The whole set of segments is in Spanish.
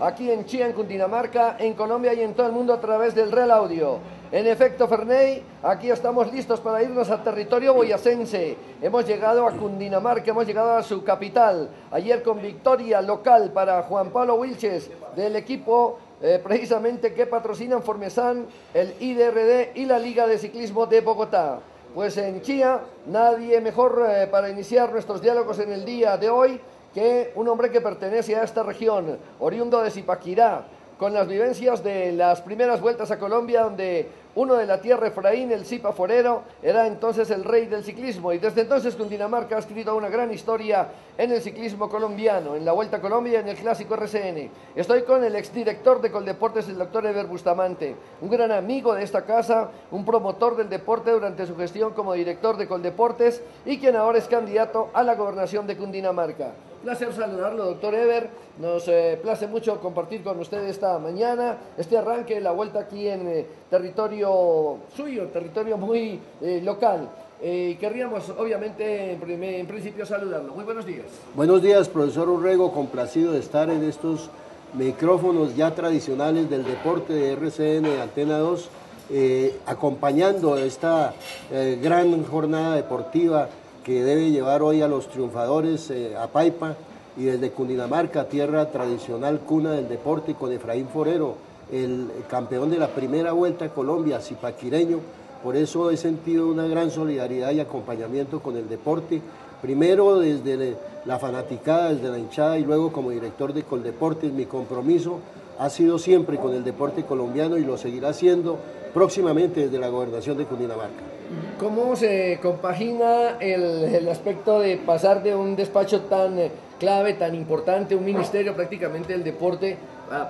aquí en Chía, en Cundinamarca, en Colombia y en todo el mundo a través del Real Audio. En efecto, Ferney, aquí estamos listos para irnos al territorio boyacense. Hemos llegado a Cundinamarca, hemos llegado a su capital. Ayer con victoria local para Juan Pablo Wilches del equipo eh, precisamente que patrocinan Formesan, el IDRD y la Liga de Ciclismo de Bogotá. Pues en Chía, nadie mejor eh, para iniciar nuestros diálogos en el día de hoy que un hombre que pertenece a esta región, oriundo de Zipaquirá, con las vivencias de las primeras vueltas a Colombia, donde uno de la tierra, Efraín, el Zipa Forero, era entonces el rey del ciclismo. Y desde entonces Cundinamarca ha escrito una gran historia en el ciclismo colombiano, en la Vuelta a Colombia y en el Clásico RCN. Estoy con el exdirector de Coldeportes, el doctor Eber Bustamante, un gran amigo de esta casa, un promotor del deporte durante su gestión como director de Coldeportes y quien ahora es candidato a la gobernación de Cundinamarca. Placer saludarlo, doctor Ever. Nos eh, place mucho compartir con usted esta mañana este arranque, la vuelta aquí en eh, territorio suyo, territorio muy eh, local. querríamos, obviamente, en, principio saludarlo. Muy buenos días. Buenos días, profesor Urrego. Complacido de estar en estos micrófonos ya tradicionales del deporte de RCN Antena 2, acompañando esta gran jornada deportiva que debe llevar hoy a los triunfadores eh, a Paipa y desde Cundinamarca, tierra tradicional, cuna del deporte, con Efraín Forero, el campeón de la primera vuelta Colombia, zipaquireño. Por eso he sentido una gran solidaridad y acompañamiento con el deporte, primero desde la fanaticada, desde la hinchada y luego como director de Coldeportes. Mi compromiso ha sido siempre con el deporte colombiano y lo seguirá siendo próximamente desde la gobernación de Cundinamarca. ¿Cómo se compagina el, aspecto de pasar de un despacho tan eh, clave, tan importante, un ministerio prácticamente del deporte,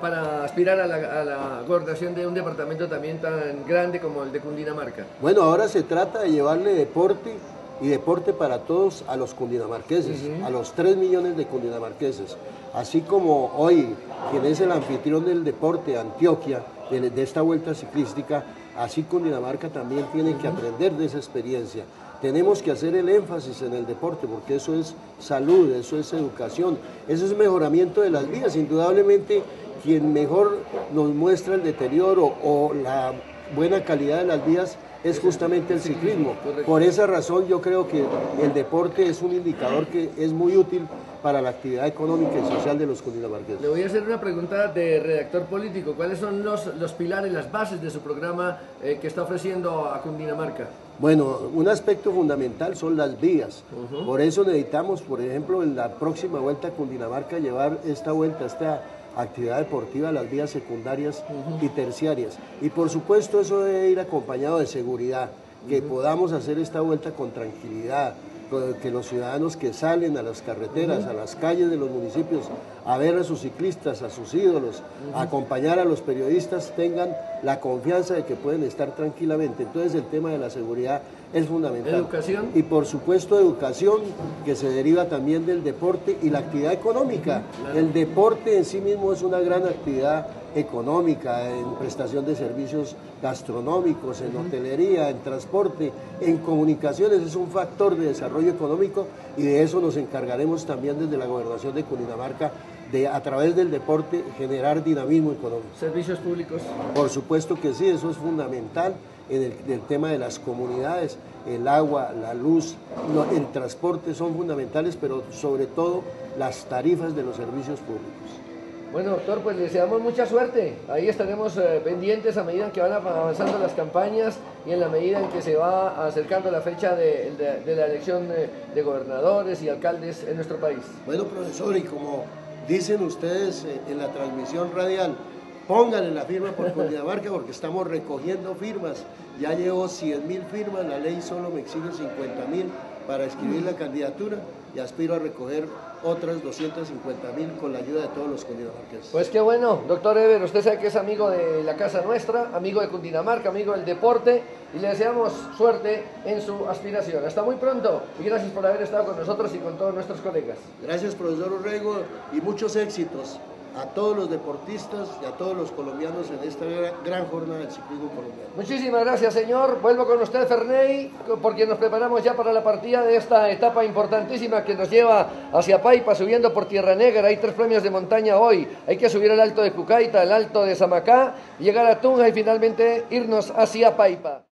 para aspirar a la, gobernación de un departamento también tan grande como el de Cundinamarca? Bueno, ahora se trata de llevarle deporte y deporte para todos a los cundinamarqueses, a los 3 millones de cundinamarqueses. Así como hoy, quien es el anfitrión del deporte, Antioquia, de, esta vuelta ciclística, así Cundinamarca también tiene que aprender de esa experiencia. Tenemos que hacer el énfasis en el deporte porque eso es salud, eso es educación, eso es mejoramiento de las vías. Indudablemente quien mejor nos muestra el deterioro o la buena calidad de las vías es justamente el ciclismo. Por esa razón yo creo que el deporte es un indicador que es muy útil para la actividad económica y social de los cundinamarqueses. Le voy a hacer una pregunta de redactor político. ¿Cuáles son los, los pilares, las bases de su programa eh, que está ofreciendo a Cundinamarca? Bueno, un aspecto fundamental son las vías. Por eso necesitamos, por ejemplo, en la próxima vuelta a Cundinamarca llevar esta vuelta, esta actividad deportiva las vías secundarias y terciarias. Y por supuesto eso debe ir acompañado de seguridad, que podamos hacer esta vuelta con tranquilidad, que los ciudadanos que salen a las carreteras, a las calles de los municipios, a ver a sus ciclistas, a sus ídolos, a acompañar a los periodistas, tengan la confianza de que pueden estar tranquilamente. Entonces el tema de la seguridad es fundamental. Educación. Y por supuesto educación que se deriva también del deporte y la actividad económica. El deporte en sí mismo es una gran actividad económica, en prestación de servicios gastronómicos, en hotelería, en transporte, en comunicaciones, es un factor de desarrollo económico y de eso nos encargaremos también desde la gobernación de Cundinamarca de a través del deporte generar dinamismo económico. ¿Servicios públicos? Por supuesto que sí, eso es fundamental en el, tema de las comunidades, el agua, la luz, el transporte son fundamentales, pero sobre todo las tarifas de los servicios públicos. Bueno, doctor, pues le deseamos mucha suerte. Ahí estaremos eh, pendientes a medida que van avanzando las campañas y en la medida en que se va acercando la fecha de, la elección de, gobernadores y alcaldes en nuestro país. Bueno, profesor, y como dicen ustedes eh, en la transmisión radial, pónganle la firma por Cundinamarca porque estamos recogiendo firmas. Ya llevo 100 mil firmas, la ley solo me exige 50 mil para escribir la candidatura y aspiro a recoger otras 250 mil con la ayuda de todos los cundinamarqueses. Pues qué bueno, doctor Ever, usted sabe que es amigo de la casa nuestra, amigo de Cundinamarca, amigo del deporte y le deseamos suerte en su aspiración. Hasta muy pronto y gracias por haber estado con nosotros y con todos nuestros colegas. Gracias profesor Urrego y muchos éxitos a todos los deportistas y a todos los colombianos en esta gran jornada del ciclismo colombiano. Muchísimas gracias, señor. Vuelvo con usted, Ferney, porque nos preparamos ya para la partida de esta etapa importantísima que nos lleva hacia Paipa, subiendo por Tierra Negra. Hay tres premios de montaña hoy. Hay que subir al alto de Cucaita, el alto de Samacá, llegar a Tunja y finalmente irnos hacia Paipa.